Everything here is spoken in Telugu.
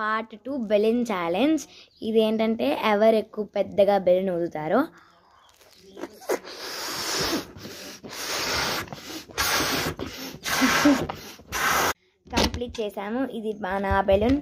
పార్ట్ టూ బెలూన్ ఛాలెంజ్ ఇది ఏంటంటే ఎవరు ఎక్కువ పెద్దగా బెలూన్ ఊదుతారో? కంప్లీట్ చేశాము. ఇది మా నా బెలూన్